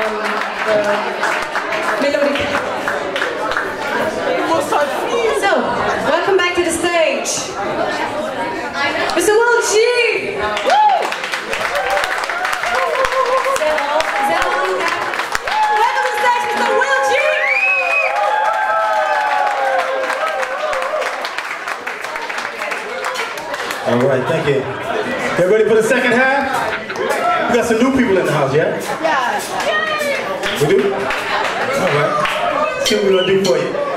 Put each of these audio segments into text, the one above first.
um, the melodic. So, welcome back to the stage. Mr. Will G! All right, thank you. You ready for the second half? We got some new people in the house, yeah? Yeah. Entendeu? Não vai. Que o foi.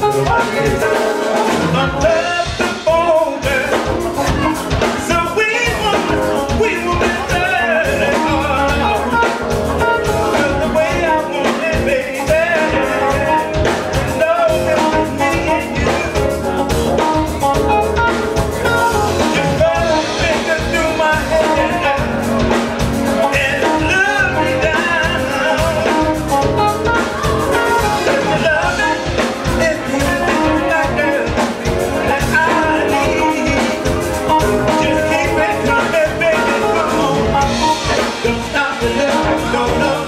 Don't no, no.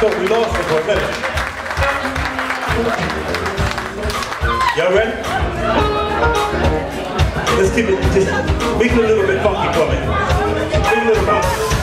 Thought we lost it for a minute. Y'all ready? Let's keep it, just make it a little bit funky for me. Make it a little funky.